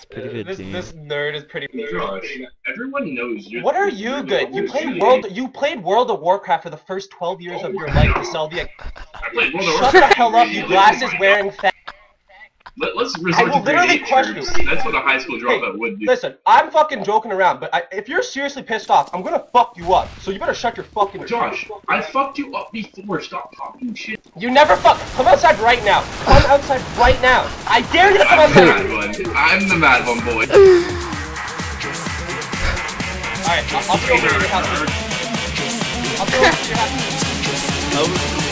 It's pretty good this, team. this nerd is pretty. Josh, everyone knows you're. What are you good? You played World. You played World of Warcraft for the first 12 years of your life to sell the. I played World of Shut the hell up, you glasses wearing fat. Let, let's I will to literally grade crush you. That's what a high school dropout would do. Listen, I'm fucking joking around, but I, if you're seriously pissed off, I'm gonna fuck you up. So you better shut your fucking. Josh, I fucked you up before. Stop talking shit. You never fuck. Come outside right now. Come outside right now. I dare you to come I'm the outside. mad one. I'm the mad one, boy. Alright, I'll, I'll be over to your house. I'll be over to your house.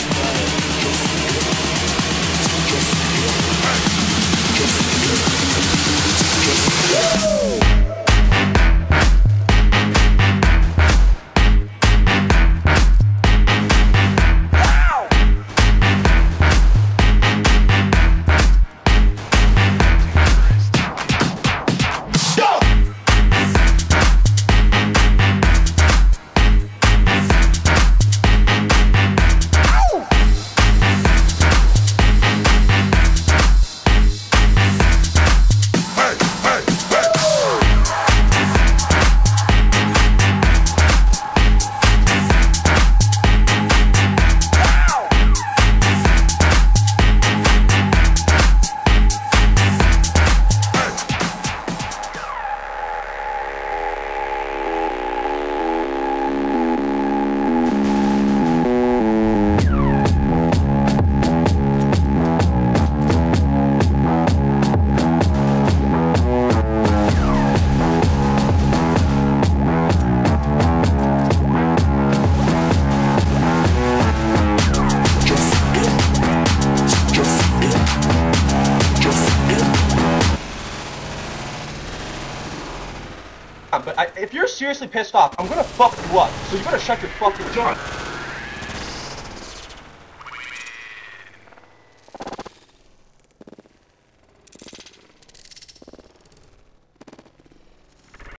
Uh, but I, if you're seriously pissed off, I'm gonna fuck you up. So you better shut your fucking. Josh,